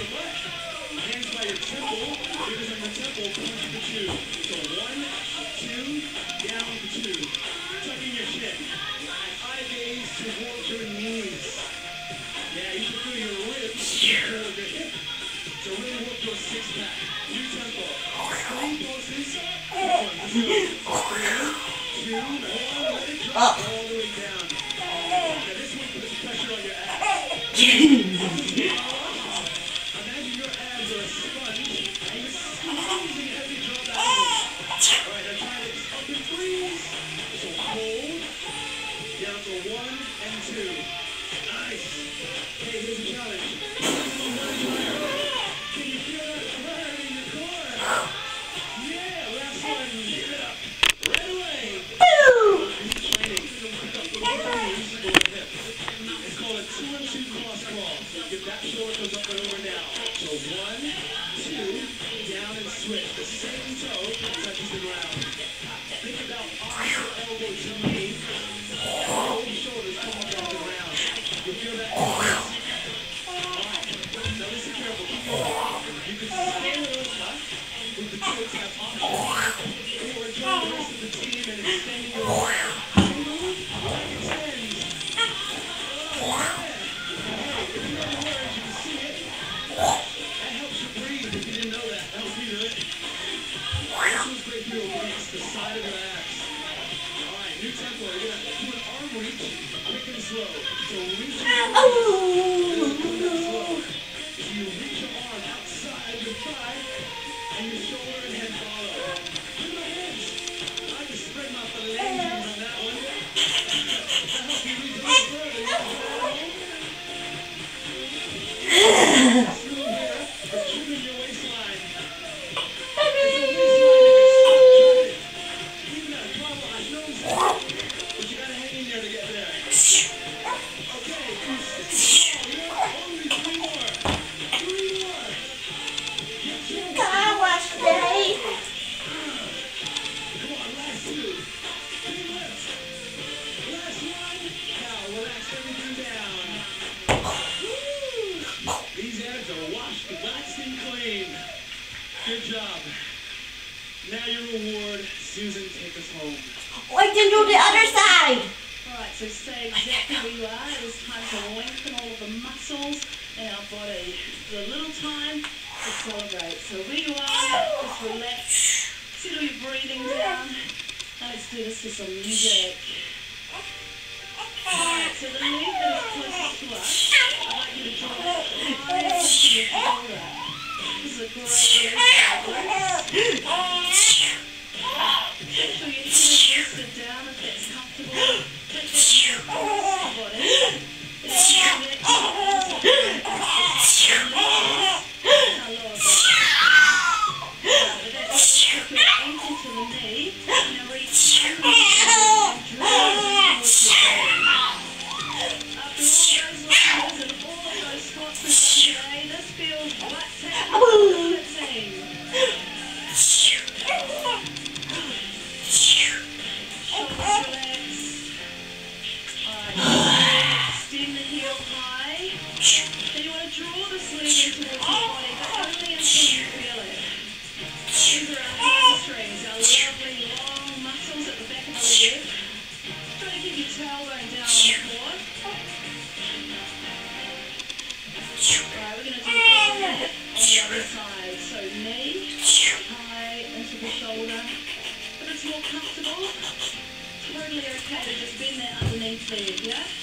your left. One, two, down two. Tucking your chin. Eye gaze towards your knees. Yeah, you can feel your ribs toward your hip. So really work your six pack. New tempo. Three all the way down. Oh. Oh. Clean. Good job. Now your reward. Susan, take us home. Oh, I can do the other side. All right, so stay exactly where you are. It is time to lengthen all of the muscles in our body. It's a little time to celebrate. So where you are, just relax. Settle your breathing down. Now let's do this to some music. All right, so the leg closest to us comfortable? Totally okay. to Just bend that underneath there, yeah?